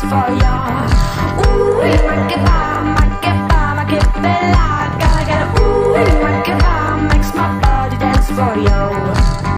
for you.